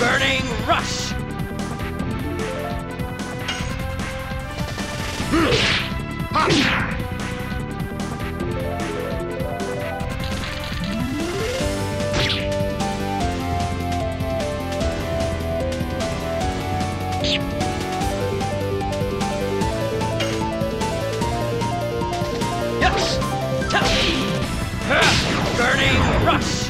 Burning Rush! Yes! Burning Rush!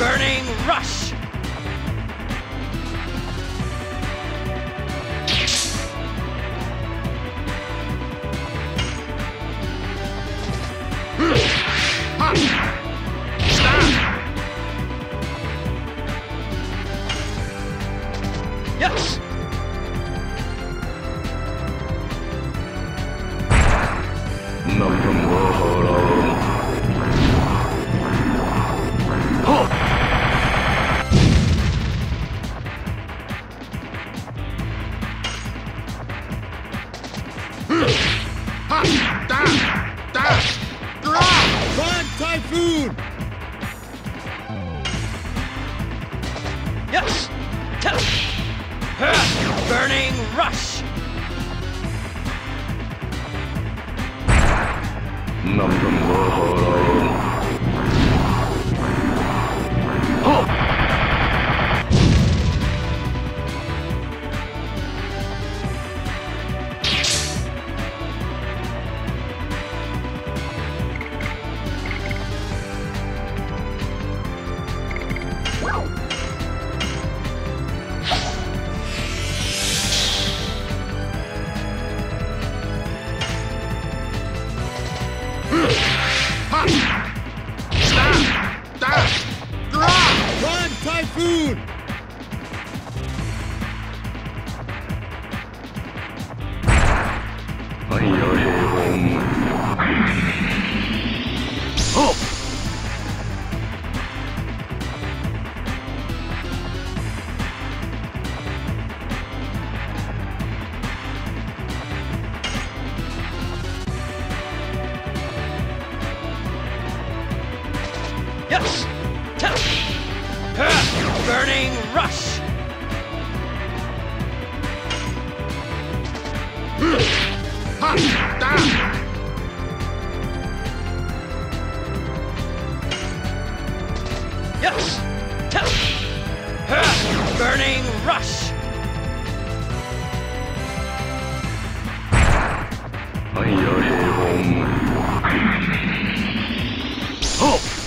Burning Rush! Typhoon! Yes! Burning Rush! Number Yes! Burning Rush! Yes! Ha! Burning Rush! Oh!